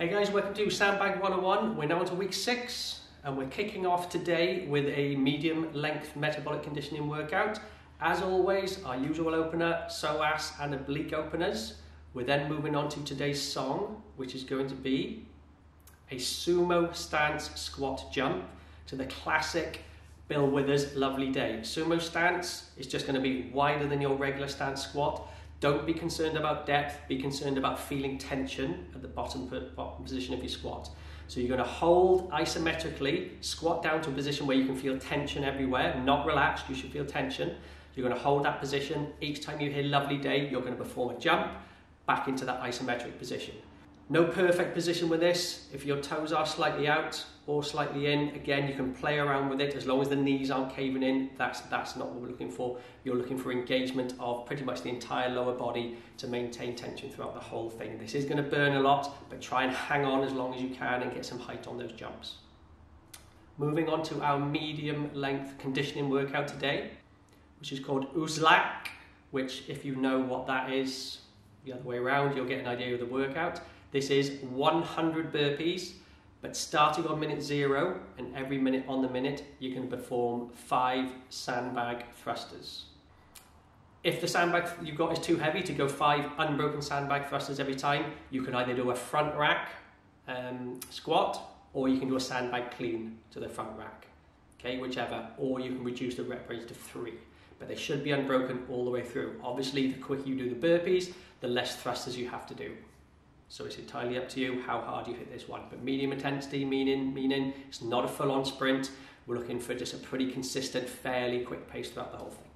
Hey guys, welcome to Sandbag 101. We're now on to week six and we're kicking off today with a medium length metabolic conditioning workout. As always, our usual opener, psoas and oblique openers. We're then moving on to today's song, which is going to be a sumo stance squat jump to the classic Bill Withers Lovely Day. Sumo stance is just going to be wider than your regular stance squat. Don't be concerned about depth, be concerned about feeling tension at the bottom, position of your squat. So you're going to hold isometrically, squat down to a position where you can feel tension everywhere, not relaxed, you should feel tension. You're going to hold that position. Each time you hear lovely day, you're going to perform a jump back into that isometric position. No perfect position with this. If your toes are slightly out or slightly in, again, you can play around with it as long as the knees aren't caving in. That's, that's not what we're looking for. You're looking for engagement of pretty much the entire lower body to maintain tension throughout the whole thing. This is going to burn a lot, but try and hang on as long as you can and get some height on those jumps. Moving on to our medium length conditioning workout today, which is called Uzlak, which if you know what that is, the other way around, you'll get an idea of the workout. This is 100 burpees, but starting on minute zero and every minute on the minute, you can perform five sandbag thrusters. If the sandbag you've got is too heavy to go five unbroken sandbag thrusters every time, you can either do a front rack um, squat or you can do a sandbag clean to the front rack. Okay, whichever, or you can reduce the rep range to three. But they should be unbroken all the way through. Obviously, the quicker you do the burpees, the less thrusters you have to do. So it's entirely up to you how hard you hit this one. But medium intensity, meaning, meaning it's not a full-on sprint. We're looking for just a pretty consistent, fairly quick pace throughout the whole thing.